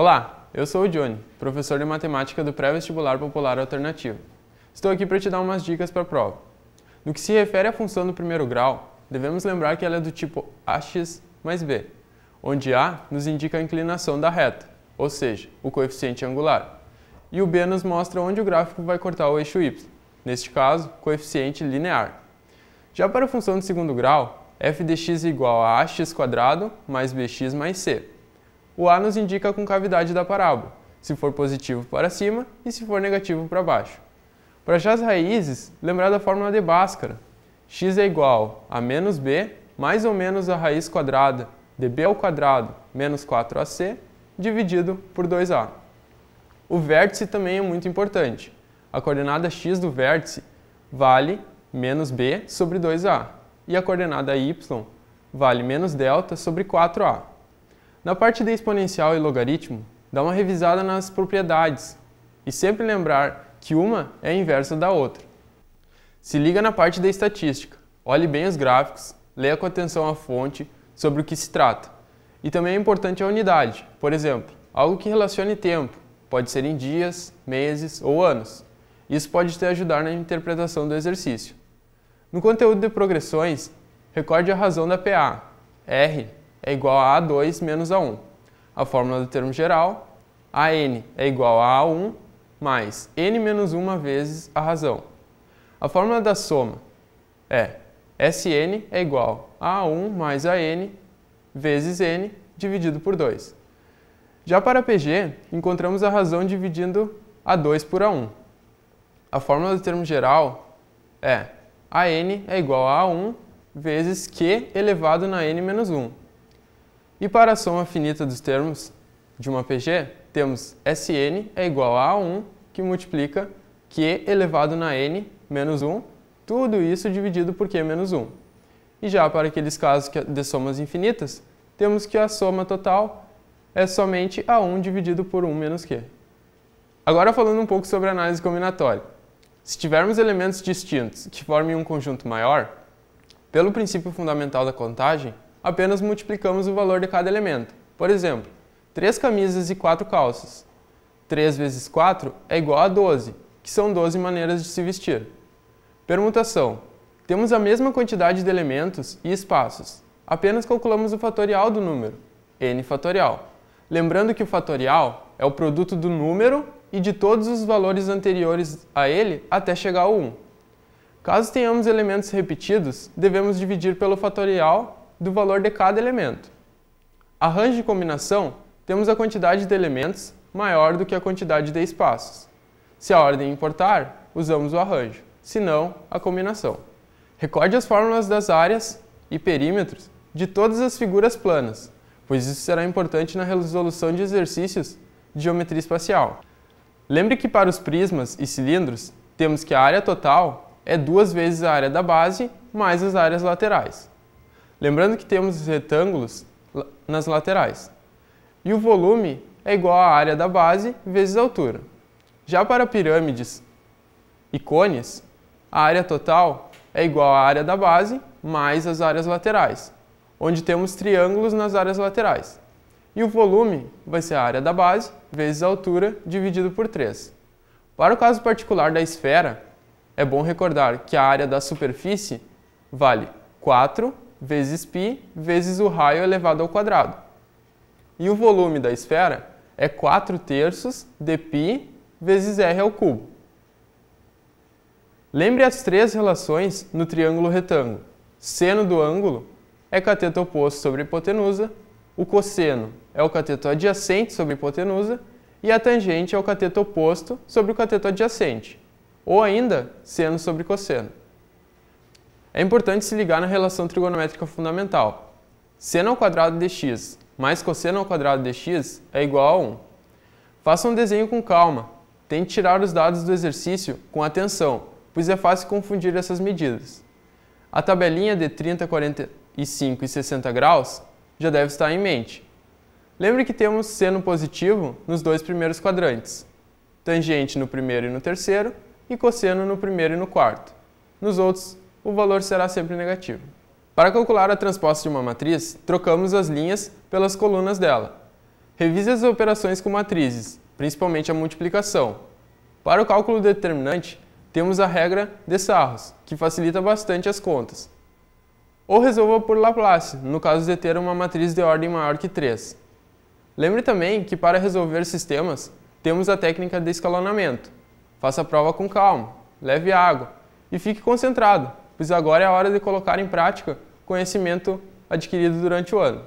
Olá, eu sou o Johnny, professor de matemática do pré-vestibular popular alternativo. Estou aqui para te dar umas dicas para a prova. No que se refere à função do primeiro grau, devemos lembrar que ela é do tipo ax mais b, onde a nos indica a inclinação da reta, ou seja, o coeficiente angular, e o b nos mostra onde o gráfico vai cortar o eixo y, neste caso, coeficiente linear. Já para a função de segundo grau, f de x é igual a ax quadrado mais bx mais c. O a nos indica a concavidade da parábola, se for positivo para cima e se for negativo para baixo. Para achar as raízes, lembrar da fórmula de Bhaskara. x é igual a menos b mais ou menos a raiz quadrada de b ao quadrado menos 4ac dividido por 2a. O vértice também é muito importante. A coordenada x do vértice vale menos b sobre 2a e a coordenada y vale menos delta sobre 4a. Na parte de exponencial e logaritmo, dá uma revisada nas propriedades e sempre lembrar que uma é inversa da outra. Se liga na parte da estatística, olhe bem os gráficos, leia com atenção a fonte sobre o que se trata. E também é importante a unidade, por exemplo, algo que relacione tempo, pode ser em dias, meses ou anos. Isso pode te ajudar na interpretação do exercício. No conteúdo de progressões, recorde a razão da PA. R é igual a A2 menos A1. A fórmula do termo geral, AN é igual a A1 mais N menos 1 vezes a razão. A fórmula da soma é Sn é igual a A1 mais AN vezes N dividido por 2. Já para PG, encontramos a razão dividindo A2 por A1. A fórmula do termo geral é AN é igual a A1 vezes Q elevado na N menos 1. E para a soma finita dos termos de uma PG, temos Sn é igual a A1, que multiplica Q elevado na N menos 1, tudo isso dividido por Q menos 1. E já para aqueles casos de somas infinitas, temos que a soma total é somente A1 dividido por 1 menos Q. Agora falando um pouco sobre análise combinatória. Se tivermos elementos distintos que formem um conjunto maior, pelo princípio fundamental da contagem, apenas multiplicamos o valor de cada elemento. Por exemplo, 3 camisas e 4 calças. 3 vezes 4 é igual a 12, que são 12 maneiras de se vestir. Permutação. Temos a mesma quantidade de elementos e espaços. Apenas calculamos o fatorial do número, n fatorial. Lembrando que o fatorial é o produto do número e de todos os valores anteriores a ele até chegar ao 1. Caso tenhamos elementos repetidos, devemos dividir pelo fatorial do valor de cada elemento. Arranjo de combinação, temos a quantidade de elementos maior do que a quantidade de espaços. Se a ordem importar, usamos o arranjo, se não, a combinação. Recorde as fórmulas das áreas e perímetros de todas as figuras planas, pois isso será importante na resolução de exercícios de geometria espacial. Lembre que para os prismas e cilindros, temos que a área total é duas vezes a área da base mais as áreas laterais. Lembrando que temos retângulos nas laterais. E o volume é igual à área da base vezes a altura. Já para pirâmides e cones, a área total é igual à área da base mais as áreas laterais, onde temos triângulos nas áreas laterais. E o volume vai ser a área da base vezes a altura dividido por 3. Para o caso particular da esfera, é bom recordar que a área da superfície vale 4 vezes π vezes o raio elevado ao quadrado. E o volume da esfera é 4 terços de π vezes r ao cubo. Lembre as três relações no triângulo retângulo. Seno do ângulo é cateto oposto sobre hipotenusa, o cosseno é o cateto adjacente sobre hipotenusa e a tangente é o cateto oposto sobre o cateto adjacente, ou ainda seno sobre cosseno. É importante se ligar na relação trigonométrica fundamental. Seno ao quadrado de x mais cosseno ao quadrado de x é igual a 1. Faça um desenho com calma. Tente tirar os dados do exercício com atenção, pois é fácil confundir essas medidas. A tabelinha de 30, 45 e 60 graus já deve estar em mente. Lembre que temos seno positivo nos dois primeiros quadrantes, tangente no primeiro e no terceiro e cosseno no primeiro e no quarto. Nos outros, o valor será sempre negativo. Para calcular a transposta de uma matriz, trocamos as linhas pelas colunas dela. Revise as operações com matrizes, principalmente a multiplicação. Para o cálculo determinante, temos a regra de Sarros, que facilita bastante as contas. Ou resolva por Laplace, no caso de ter uma matriz de ordem maior que 3. Lembre também que para resolver sistemas, temos a técnica de escalonamento. Faça a prova com calma, leve água e fique concentrado, pois agora é a hora de colocar em prática conhecimento adquirido durante o ano.